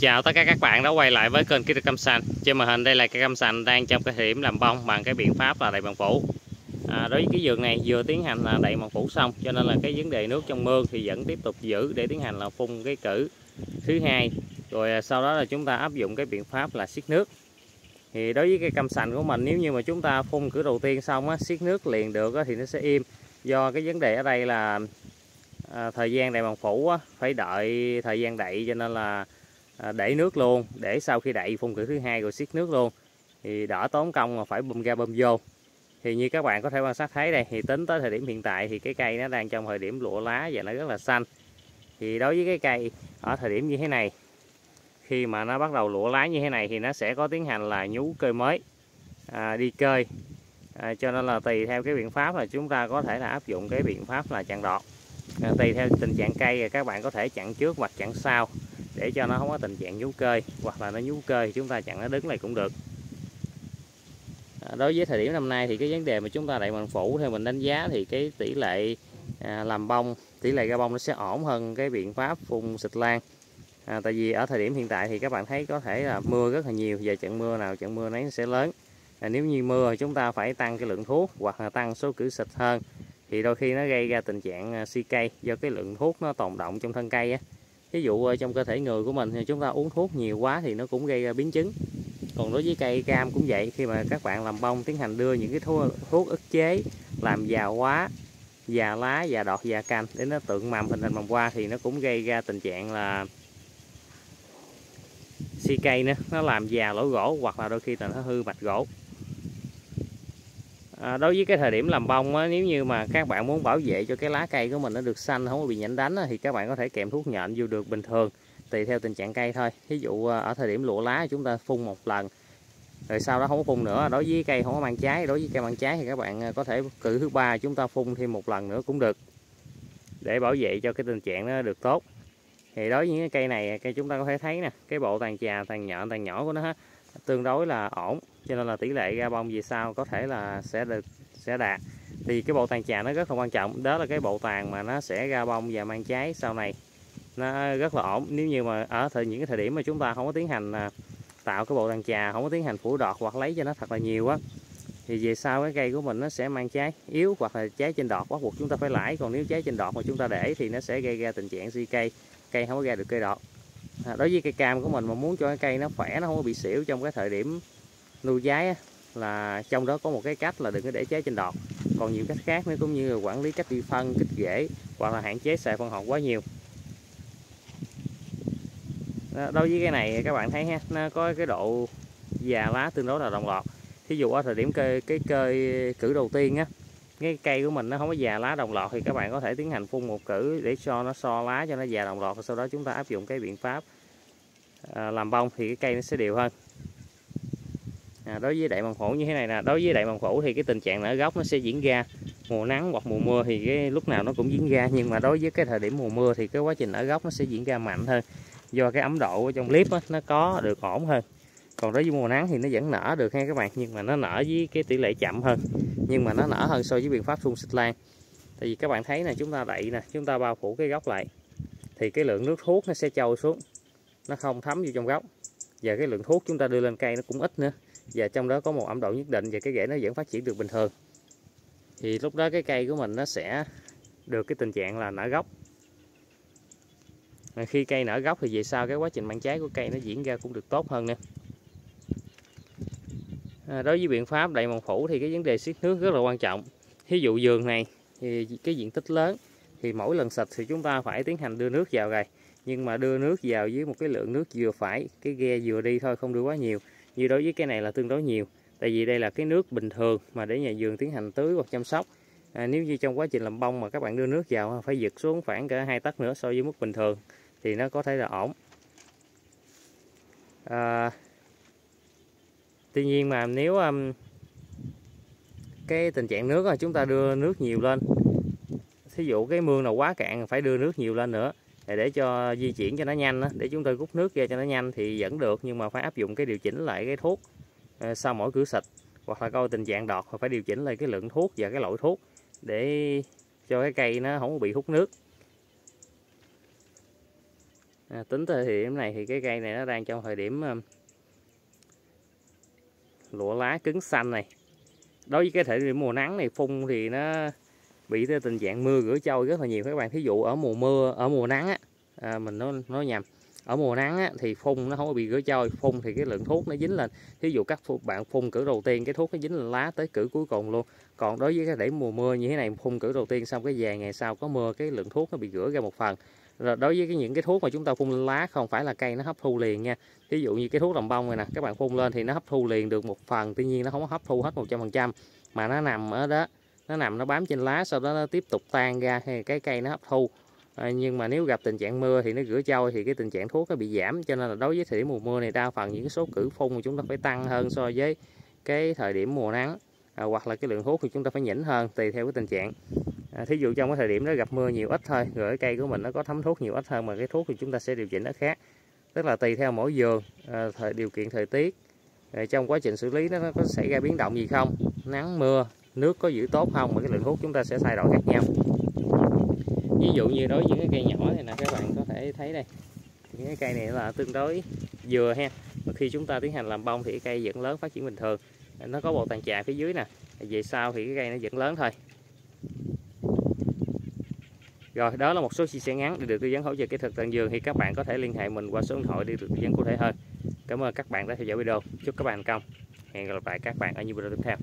Chào tất cả các bạn đã quay lại với kênh Kỹ thuật Cam Sành. Trên màn hình đây là cây cam sành đang trong cái hiểm làm bông bằng cái biện pháp là đậy bằng phủ. À, Đối với cái vườn này vừa tiến hành là đậy bằng phủ xong Cho nên là cái vấn đề nước trong mương thì vẫn tiếp tục giữ để tiến hành là phun cái cử thứ hai. Rồi à, sau đó là chúng ta áp dụng cái biện pháp là xiết nước. Thì đối với cây cam sành của mình nếu như mà chúng ta phun cử đầu tiên xong á xiết nước liền được á, thì nó sẽ im. Do cái vấn đề ở đây là à, thời gian đậy bằng phủ á, phải đợi thời gian đậy cho nên là À, để nước luôn để sau khi đậy phun cửa thứ hai rồi xiết nước luôn. Thì đỡ tốn công mà phải bơm ra bơm vô. Thì như các bạn có thể quan sát thấy đây thì tính tới thời điểm hiện tại thì cái cây nó đang trong thời điểm lụa lá và nó rất là xanh. Thì đối với cái cây ở thời điểm như thế này khi mà nó bắt đầu lụa lá như thế này thì nó sẽ có tiến hành là nhú cơi mới à, đi cơi. À, cho nên là tùy theo cái biện pháp là chúng ta có thể là áp dụng cái biện pháp là chặn đọt. À, tùy theo tình trạng cây các bạn có thể chặn trước hoặc chặn sau để cho nó không có tình trạng nhú cơi hoặc là nó nhú cơi chúng ta chặn nó đứng lại cũng được. À, đối với thời điểm năm nay thì cái vấn đề mà chúng ta đại bằng phủ theo mình đánh giá thì cái tỷ lệ à, làm bông tỷ lệ ra bông nó sẽ ổn hơn cái biện pháp phun xịt lan. À, tại vì ở thời điểm hiện tại thì các bạn thấy có thể là mưa rất là nhiều và trận mưa nào trận mưa nấy sẽ lớn. À, nếu như mưa chúng ta phải tăng cái lượng thuốc hoặc là tăng số cử xịt hơn. Thì đôi khi nó gây ra tình trạng à, si cây do cái lượng thuốc nó tồn động trong thân cây á ví dụ ờ, trong cơ thể người của mình thì chúng ta uống thuốc nhiều quá thì nó cũng gây ra biến chứng. Còn đối với cây cam cũng vậy khi mà các bạn làm bông tiến hành đưa những cái thuốc, thuốc ức chế làm già quá già lá già đọt già cành để nó tượng mầm hình thành mầm hoa thì nó cũng gây ra tình trạng là si cây nữa nó làm già lỗ gỗ hoặc là đôi khi là nó hư mạch gỗ à, đối với cái thời điểm làm bông á, nếu như mà các bạn muốn bảo vệ cho cái lá cây của mình nó được xanh không có bị nhánh đánh á, thì các bạn có thể kèm thuốc nhện vô được bình thường tùy theo tình trạng cây thôi. Ví dụ à, ở thời điểm lụa lá chúng ta phun một lần rồi sau đó không có phun nữa. Đối với cây không có mang trái đối với cây mang trái thì các bạn à, có thể cử thứ ba chúng ta phun thêm một lần nữa cũng được để bảo vệ cho cái tình trạng nó được tốt. Thì đối với những cái cây này à, cây chúng ta có thể thấy nè cái bộ tàn trà tàn nhọn tàn nhỏ của nó tương đối là ổn, cho nên là tỷ lệ ra bông về sau có thể là sẽ được, sẽ đạt. Thì cái bộ tàn trà nó rất là quan trọng, đó là cái bộ tàn mà nó sẽ ra bông và mang trái sau này. Nó rất là ổn, nếu như mà ở thời, những cái thời điểm mà chúng ta không có tiến hành à, tạo cái bộ tàn trà, không có tiến hành phủ đọt hoặc lấy cho nó thật là nhiều á, thì về sau cái cây của mình nó sẽ mang trái yếu hoặc là trái trên đọt, bắt buộc chúng ta phải lãi. Còn nếu trái trên đọt mà chúng ta để thì nó sẽ gây ra tình trạng suy cây cây không có ra được cây đọt à, đối với cây cam của mình mà muốn cho cái cây nó khỏe nó không có bị xỉu trong cái thời điểm nuôi trái á, là trong đó có một cái cách là đừng có để trái trên đọt. Còn nhiều cách khác nữa cũng như là quản lý cách đi phân kích rễ hoặc là hạn chế xài phân hột quá nhiều. Đó, đối với cái này các bạn thấy ha nó có cái độ già lá tương đối là đồng loạt. Thí dụ ở thời điểm cây cái cây cử đầu tiên á cái cây của mình nó không có già lá đồng loạt thì các bạn có thể tiến hành phun một cử để cho nó so lá cho nó già đồng loạt sau đó chúng ta áp dụng cái biện pháp à, làm bông thì cái cây nó sẽ đều hơn. À, đối với đại bằng phủ như thế này nè đối với đại bằng phủ thì cái tình trạng nở gốc nó sẽ diễn ra mùa nắng hoặc mùa mưa thì cái lúc nào nó cũng diễn ra nhưng mà đối với cái thời điểm mùa mưa thì cái quá trình nở gốc nó sẽ diễn ra mạnh hơn do cái ấm độ ở trong clip nó có được ổn hơn còn đối với mùa nắng thì nó vẫn nở được ha các bạn, nhưng mà nó nở với cái tỷ lệ chậm hơn. Nhưng mà nó nở hơn so với biện pháp phun xịt lan. Tại vì các bạn thấy nè, chúng ta đậy nè, chúng ta bao phủ cái gốc lại, thì cái lượng nước thuốc nó sẽ trôi xuống, nó không thấm vô trong gốc và cái lượng thuốc chúng ta đưa lên cây nó cũng ít nữa. Và trong đó có một ẩm độ nhất định và cái rễ nó vẫn phát triển được bình thường. Thì lúc đó cái cây của mình nó sẽ được cái tình trạng là nở gốc. Khi cây nở gốc thì về sau cái quá trình mang trái của cây nó diễn ra cũng được tốt hơn nè à, đối với biện pháp đậy màng phủ thì cái vấn đề xịt nước rất là quan trọng. Ví dụ vườn này thì cái diện tích lớn thì mỗi lần xịt thì chúng ta phải tiến hành đưa nước vào rồi nhưng mà đưa nước vào với một cái lượng nước vừa phải cái ghe vừa đi thôi không đưa quá nhiều. Như đối với cái này là tương đối nhiều. Tại vì đây là cái nước bình thường mà để nhà vườn tiến hành tưới hoặc chăm sóc. À, nếu như trong quá trình làm bông mà các bạn đưa nước vào phải giật xuống khoảng cả hai tấc nữa so với mức bình thường thì nó có thể là ổn. À, tuy nhiên mà nếu um, cái tình trạng nước là chúng ta đưa nước nhiều lên thí dụ cái mương nào quá cạn phải đưa nước nhiều lên nữa để cho di chuyển cho nó nhanh để chúng tôi rút nước ra cho nó nhanh thì vẫn được nhưng mà phải áp dụng cái điều chỉnh lại cái thuốc ờ, sau mỗi cửa xịt hoặc là coi tình trạng đọt phải điều chỉnh lại cái lượng thuốc và cái loại thuốc để cho cái cây nó không bị hút nước. À, tính tới thời điểm này thì cái cây này nó đang trong thời điểm lụa lá cứng xanh này. Đối với cái thể mùa nắng này phun thì nó bị tình trạng mưa rửa trôi rất là nhiều. Các bạn thí dụ ở mùa mưa ở mùa nắng á à, mình nói nói nhầm. Ở mùa nắng á, thì phun nó không có bị rửa trôi. Phun thì cái lượng thuốc nó dính lên. Thí dụ các bạn phun cử đầu tiên cái thuốc nó dính lên lá tới cử cuối cùng luôn. Còn đối với cái để mùa mưa như thế này phun cử đầu tiên xong cái vài ngày sau có mưa cái lượng thuốc nó bị rửa ra một phần rồi đối với cái những cái thuốc mà chúng ta phun lên lá không phải là cây nó hấp thu liền nha. Ví dụ như cái thuốc làm bông này nè các bạn phun lên thì nó hấp thu liền được một phần tuy nhiên nó không có hấp thu hết 100% mà nó nằm ở đó nó nằm nó bám trên lá sau đó nó tiếp tục tan ra hay cái cây nó hấp thu. À, nhưng mà nếu gặp tình trạng mưa thì nó rửa trôi thì cái tình trạng thuốc nó bị giảm cho nên là đối với thời điểm mùa mưa này đa phần những cái số cử phun chúng ta phải tăng hơn so với cái thời điểm mùa nắng à, hoặc là cái lượng thuốc thì chúng ta phải nhỉnh hơn tùy theo cái tình trạng à, thí dụ trong cái thời điểm nó gặp mưa nhiều ít thôi rồi cái cây của mình nó có thấm thuốc nhiều ít hơn mà cái thuốc thì chúng ta sẽ điều chỉnh nó khác. Tức là tùy theo mỗi vườn à, thời điều kiện thời tiết. À, trong quá trình xử lý nó có xảy ra biến động gì không? Nắng mưa nước có giữ tốt không? Mà cái lượng thuốc chúng ta sẽ thay đổi khác nhau. Ví dụ như đối với những cái cây nhỏ này nè các bạn có thể thấy đây. Những cái cây này là tương đối vừa ha. Mà khi chúng ta tiến hành làm bông thì cây vẫn lớn phát triển bình thường. Nó có bộ tàn trà phía dưới nè. Về sau thì cái cây nó vẫn lớn thôi rồi, đó là một số chia sẻ ngắn để được tư vấn hỗ trợ kỹ thuật tận giường. Thì các bạn có thể liên hệ mình qua số điện thoại để được tư vấn cụ thể hơn. Cảm ơn các bạn đã theo dõi video. Chúc các bạn thành công. Hẹn gặp lại các bạn ở những video tiếp theo.